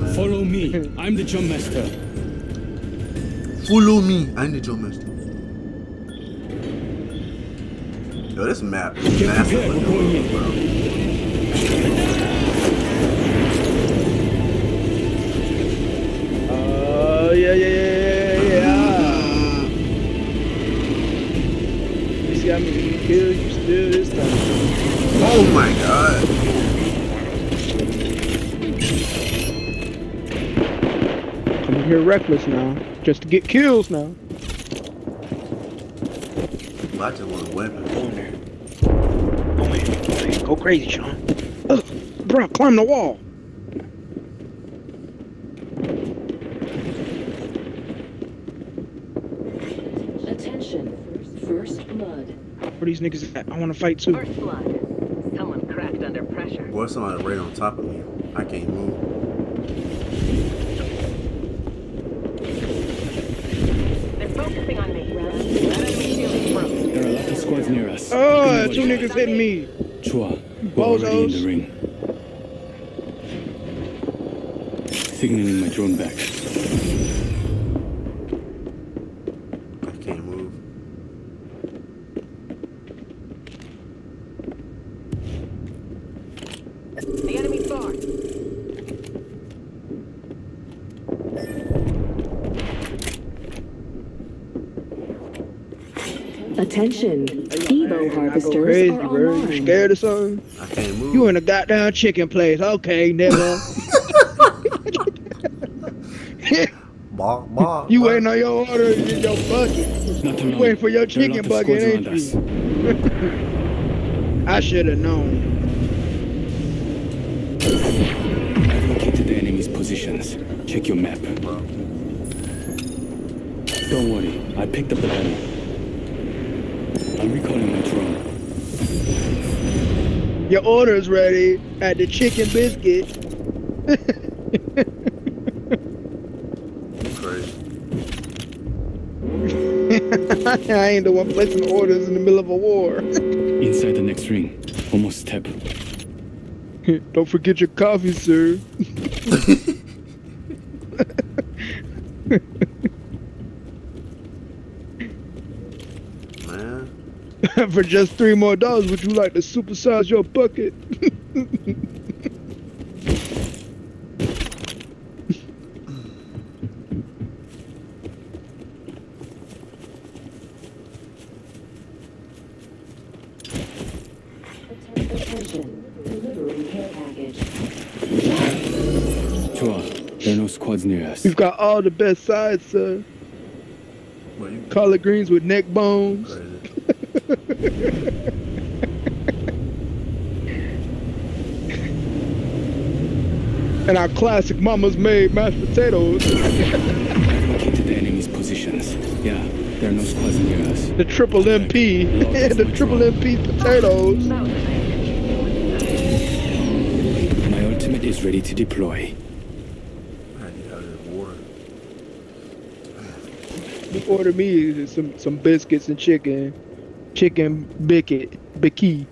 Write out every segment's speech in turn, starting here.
man. Follow me. I'm the jump master. Follow me. I need your master. Yo, this map is Get massive. prepared, we're going in. Uh, yeah, yeah, yeah, yeah, yeah. You see how kills you still this time? Oh my god. Here reckless now, just to get kills now. I just want a weapon. Go in there. Go in. Go crazy, Sean. Ugh, bro, climb the wall. Attention. First blood. Where these niggas at? I want to fight too. First blood. Someone cracked under pressure. Boy, somebody right on top of me. I can't move. They're focusing on me. That enemy shield is broken. There are a lot of squads near us. Oh, Taking two niggas hitting me. Chua, we're already in Bozos. the ring. Signaling my drone back. I can't move. The enemy's far. Attention. Evo I go harvesters crazy, are bro. You scared of something? I can't move. You in a goddamn chicken place. Okay, nigga. Bah, bah, you bah. waiting on your order in your bucket. Not You waiting for your There are a lot chicken bucket, ain't you? I should have known. I've located the enemy's positions. Check your map. Don't worry, I picked up the battle. I'm recalling my drone. Your order's ready at the chicken biscuit. You crazy. I ain't the one placing orders in the middle of a war. Inside the next ring. Almost step. Don't forget your coffee, sir. Man. For just three more dollars, would you like to supersize your bucket? Attention. Delivering care package. Chua, there are no squads near us. We've got all the best sides, sir. What you Collard greens with neck bones. And our classic mama's made mashed potatoes. I've located the enemy's positions. Yeah, there are no squads near us. The triple MP. the triple MP potatoes. That was a nice My ultimate is ready to deploy. I had out of this war. You order me some some biscuits and chicken, chicken bicket, bicky.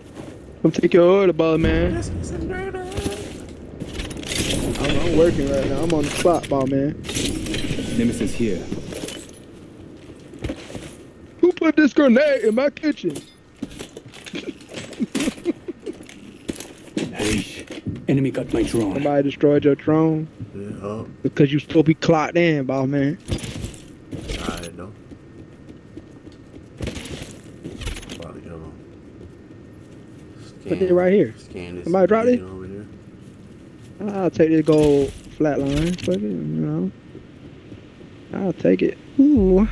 Come take your order, ball man. I'm, I'm working right now. I'm on the spot, ball man. Nemesis here. Who put this grenade in my kitchen? Hey, enemy got my drone. Somebody destroyed your drone Yeah, because you supposed to be clocked in, ball man. I know. Probably hold on. Put it right here. Scan this. Somebody drop it? video Over there. I'll take this gold flatline. Fuck it, you know. I'll take it. Ooh.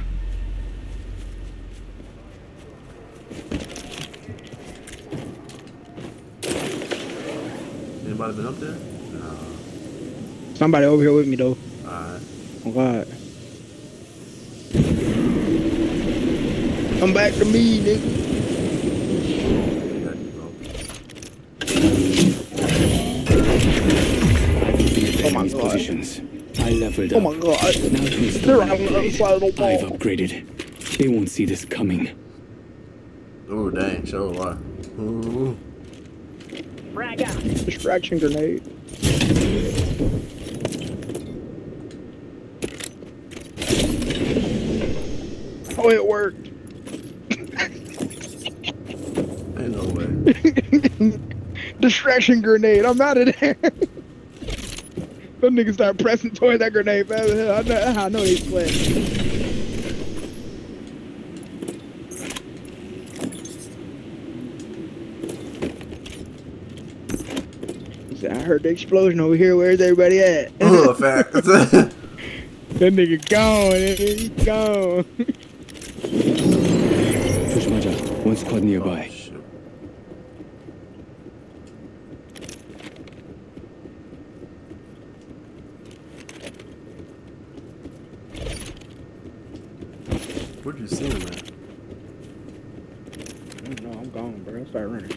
Anybody been up there? Nah. Somebody over here with me though. Alright. Oh God. Come back to me, nigga. positions. I leveled oh up. Oh my god. Now they're out of the I've upgraded. They won't see this coming. Oh dang, so will I. Frag out. Distraction grenade. Oh, it worked. Ain't no way. Distraction grenade. I'm out of there. Them niggas start pressing towards that grenade man. I know, I know they sweat. I heard the explosion over here. Where's everybody at? Oh, fact. that nigga gone. He gone. Push my job. One squad nearby. Oh, Where'd you see him at? No, I'm gone, bro. I start running.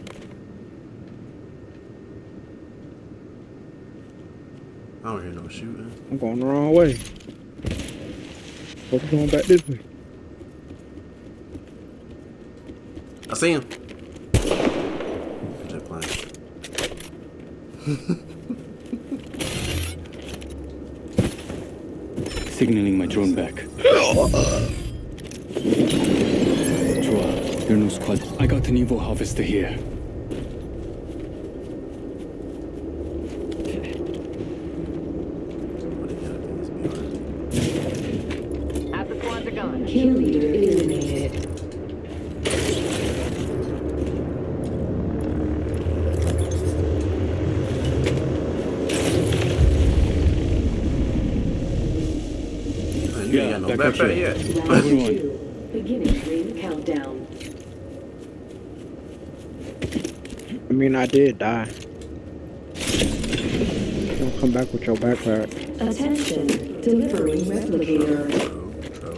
I don't hear no shooting. I'm going the wrong way. Hope I'm going back this way. I see him. Just playing. Signaling my drone back. 좋아. There are no squad. I got an Evo harvester here. What the hell is this behind? Half the squads are gone. Kill leader eliminated. Man, you Yeah, ain't got no that got backpack you. yet. Round Everyone. two. Beginning ring countdown. I mean, I did die. Don't come back with your backpack. Attention. Delivering replicator. True, true.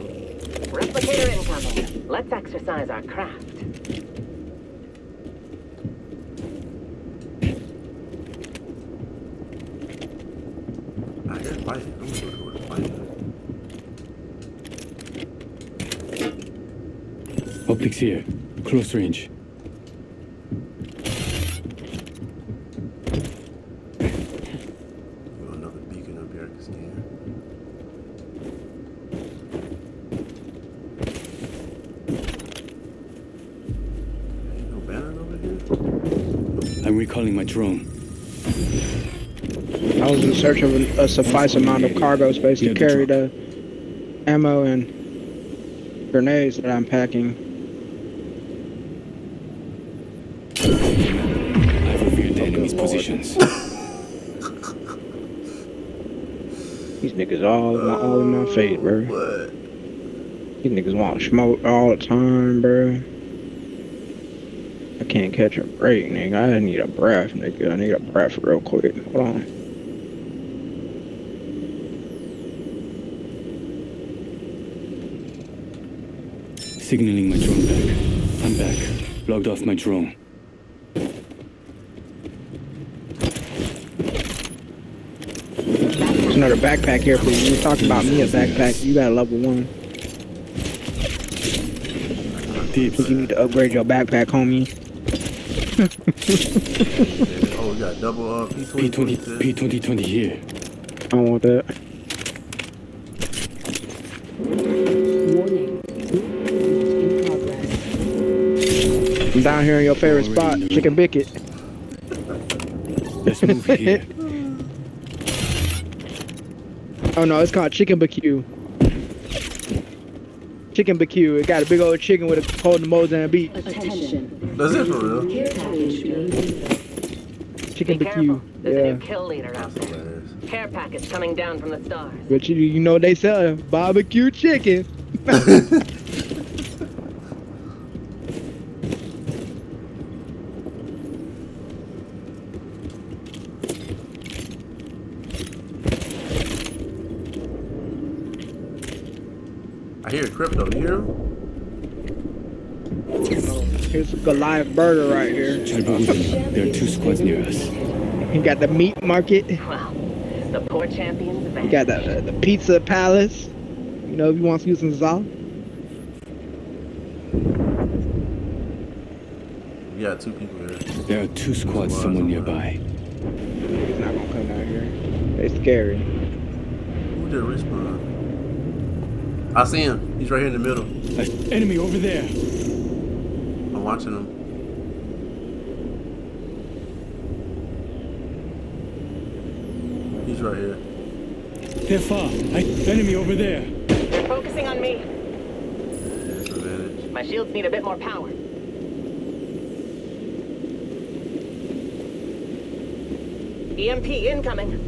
Replicator incoming. Let's exercise our craft. I hear fighting. I'm gonna go to where the fighting. Optics here. Close range. Got another beacon up here I can scan. Ain't no banner over here? I'm recalling my drone. I was in search of a, a suffice amount of cargo space Yeah, to the carry the uh, ammo and grenades that I'm packing. I've revealed the enemy's Lord. positions. These niggas all all in my face, bro. What? These niggas want smoke all the time, bro. Can't catch a break, nigga. I need a breath, nigga. I need a breath real quick. Hold on. Signaling my drone back. I'm back. Logged off my drone. There's another backpack here for you. You talking about me a backpack. You got a level one. Think you need to upgrade your backpack, homie. Oh, we got double uh, P20. P20, P2020 here. I don't want that. Warning. I'm down here in your favorite Already spot, in the Chicken room. Bicket. Let's move here. Oh no, it's called Chicken BQ. Chicken BQ. It got a big old chicken with a holding the Mozambique. Attention. That's it for real. Care package. Chicken Be careful. BQ. There's a Yeah. new kill leader out That's there. hilarious. Care package coming down from the stars. But you, you know they sell barbecue chicken. I hear crypto. You hear him? It's a Goliath burger right here. There are two squads near us. You got the meat market. Well, the poor champions of You got the, the pizza palace. You know, if you want to use some salt. We got two people here. There are two squads, squads somewhere nearby. He's not gonna come here. They scary. Who did respawn? I see him. He's right here in the middle. Enemy over there. I'm watching him. He's right here. They're far. I, enemy over there. They're focusing on me. Disadvantage. My shields need a bit more power. EMP incoming.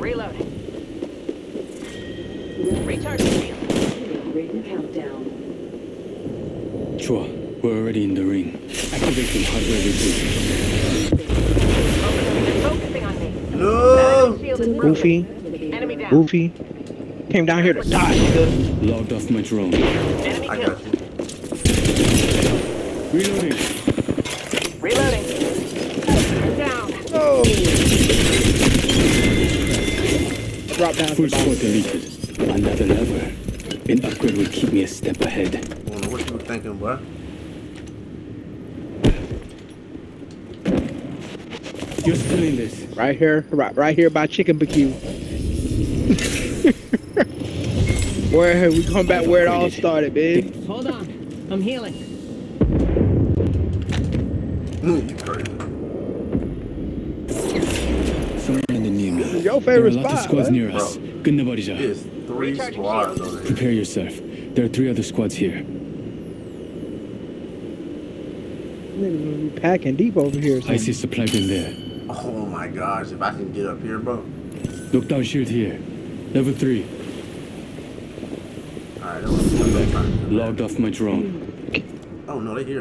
Reloading. Recharging shield. Ring countdown. Chua, we're already in the ring. Activating hardware reboot. Focusing on me. No! Shield is. Goofy, Enemy down. Goofy. Came down here to die, nigga. Logged off my drone. Enemy I got you. Reloading. Reloading. Down. Drop down Full the squad deleted. Another lever. An upgrade will keep me a step ahead. I don't what you were thinking, boy. You're still in this. Right here, right, right here by Chicken BQ. where we come back where it all started, babe. Hold on. I'm healing. No, you crazy. Somewhere in the near. Your There are a favorite lot of squads right? near us. Good Nabarija. There's three squads. Prepare yourself. There are three other squads here. Niggas be packing deep over here. I see supply bin there. Oh my gosh, if I can get up here, bro. Knockdown shield here. Level 3. Alright, that was one bad. Logged off my drone. Oh no, they here.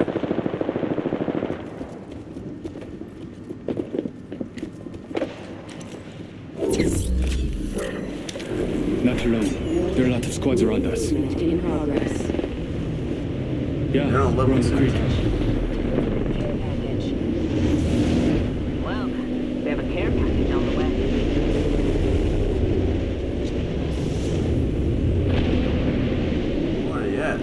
Not alone. There are a lot of squads around us. Yeah, They're on level we're on the creek. Care package. Well, they have a care package on the way. Where they at?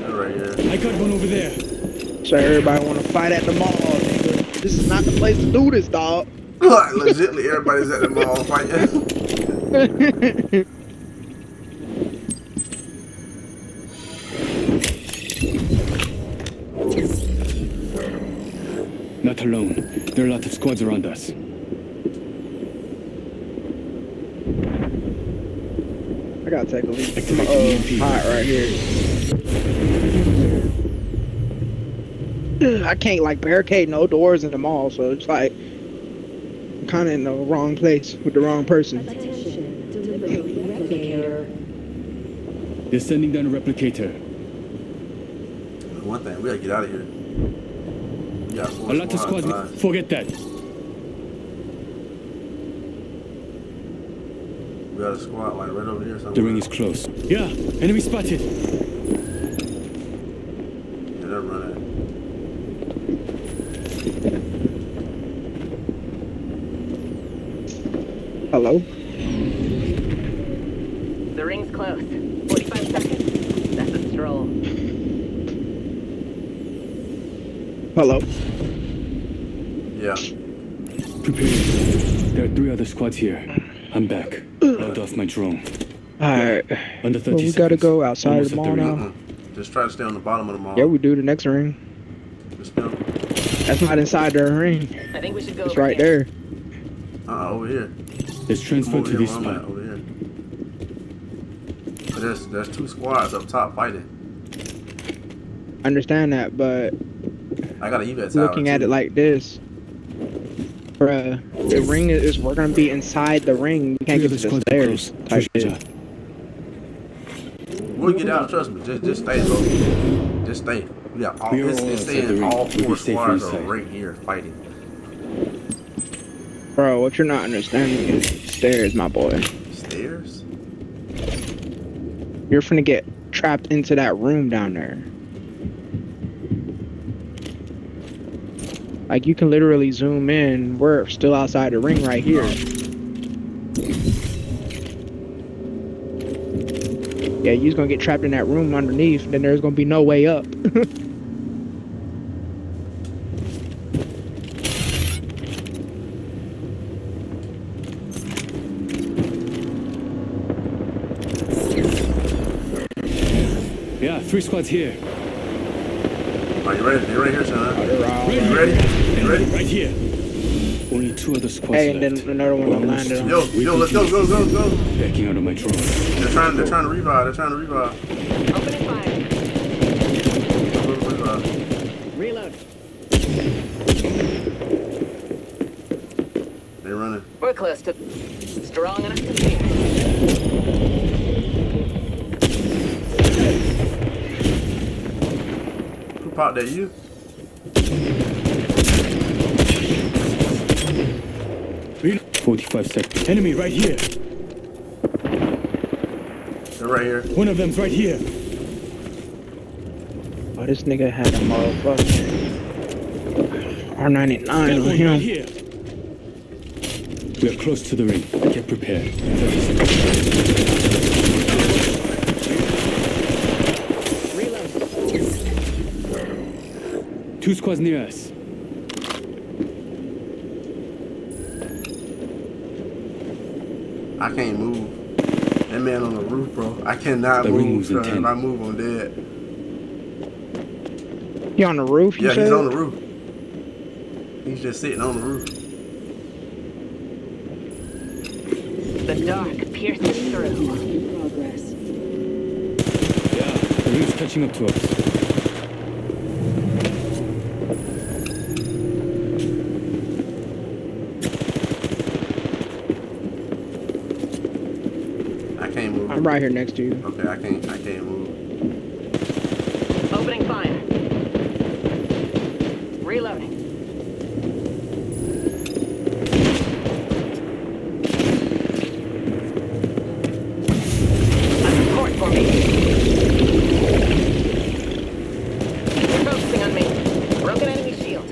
They're right here. I got one over there. So everybody want to fight at the mall, nigga. This is not the place to do this, dog. Like, legitly, everybody's at the mall fighting. Not alone. There are a lot of squads around us. I gotta take a leak. Activate Uh, the EMP. hot right here. Ugh, I can't like barricade no doors in the mall, so it's like I'm kind of in the wrong place with the wrong person. Attention. Replicator. They're sending down a replicator. One thing, we gotta get out of here. We got four A lot of squads. squads. Forget that. We got a squad like right over here somewhere. The ring is close. Yeah, enemy spotted. Yeah, they're running. Hello. The ring's close. 45 seconds. That's a stroll. Hello. Yeah. Prepare. There are three other squads here. I'm back. Load off my drone. All right. Under 30 Well, we seconds. gotta go outside Almost of the mall now. Mm-mm. Just try to stay on the bottom of the mall. Yeah, we do the next ring. Just go. That's not inside the ring. I think we should go It's over right here. there. Uh, over here. Let's Come transfer over to this where I'm spot. over here. But There's, there's two squads up top fighting. Understand that, but I got an evac looking at too. it like this, bruh, the ring is we're gonna be inside the ring. We can't Three get other to the squads are stairs. close. Type shit. We'll get out, trust me. Just, just stay, bro. Just stay. We got all, We are it's, it's saying ring. all We'll four squads are right here fighting. Bro, what you're not understanding is stairs, my boy. Stairs? You're finna get trapped into that room down there. Like you can literally zoom in. We're still outside the ring right here. Yeah, you're gonna get trapped in that room underneath, then there's gonna be no way up. Three squads here. Are you ready? You ready here, son? They're all You right. ready? You ready? right here. Only two other squads Hey, and left. then another one We're that almost landed on. Yo, yo, let's go, go, go, go. Backing out of my drone. They're trying, they're trying to revive. They're trying to revive. Opening fire. Revive. Reload. They're running. We're close to strong enough to see. Who popped that? You? Reload. 45 seconds. Enemy right here. They're right here. One of them's right here. Oh, this nigga had a motherfucking R99 on one right him. here. We are close to the ring. Get prepared. 30 seconds. Two squads near us. I can't move. That man on the roof, bro. I cannot The move. moves in son. If I move, I'm dead. He on the roof, you Yeah, said? he's on the roof. He's just sitting on the roof. The dark pierces through. In progress. Yeah, the ring's catching up to us. I'm right here next to you. Okay, I can't. I can't move. Opening fire. Reloading. A support for me. They're focusing on me. Broken enemy shield.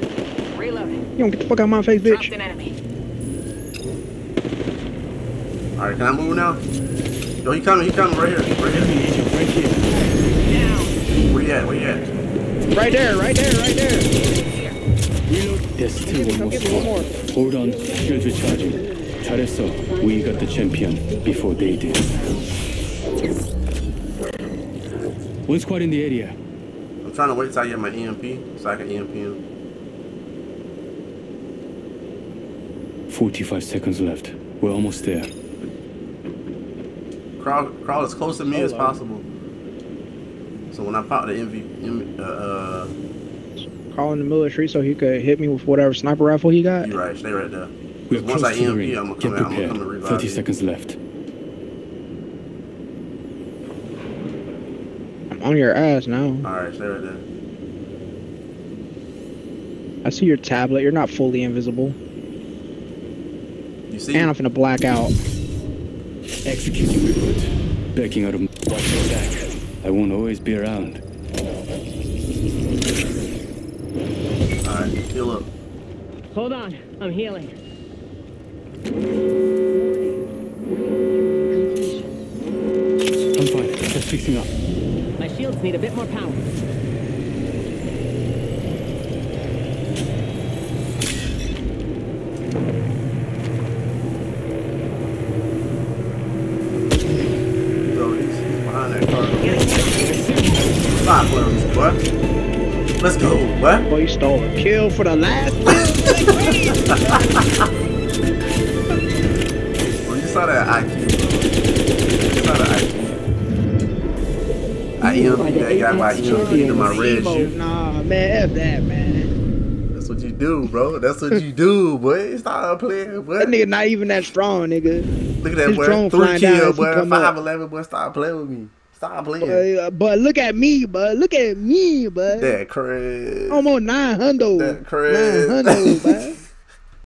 Reloading. You don't get the fuck out of my face, Dropped bitch. an enemy. All right, can I move now? Yo, he coming. He coming right here. Right here. Enemy agent right here. Down. Where you at? Where you at? Right there, right there, right there. Here. Reload. There's still one Come more get me one squad. more. Hold on. Shields recharging. 잘했어. We got the champion before they did. One squad in the area. I'm trying to wait till I get my EMP so I can EMP him. 45 seconds left. We're almost there. Crawl, crawl as close to me as on. possible. So when I pop the MV, uh, uh, Calling the military so he could hit me with whatever sniper rifle he got. you right. Stay right there. We're Once close I to the EMP, ring. I'm gonna Get come out. I'm gonna prepared. come and revive 30 you. seconds left. I'm on your ass now. All right, stay right there. I see your tablet. You're not fully invisible. You see? And I'm finna black out. Executing report. Backing out of watch your back. I won't always be around. All right, heal up. Hold on. I'm healing. I'm fine. Just fixing up. My shields need a bit more power. Playing boy. Let's go, boy. Boy, you stole a kill for the last When you saw that IQ, you saw that IQ. I am that guy by Apex EMP to my red shoe. Nah, man, F that, man. That's what you do, bro. That's what you do, boy. Stop playing, boy. That nigga not even that strong, nigga. Look at that, his boy. Three kill, boy. 5'11, boy. Stop playing with me. Stop playing. Uh, but look at me, bud. Look at me, bud. That crazy. Almost 900. That crazy. 900, bud.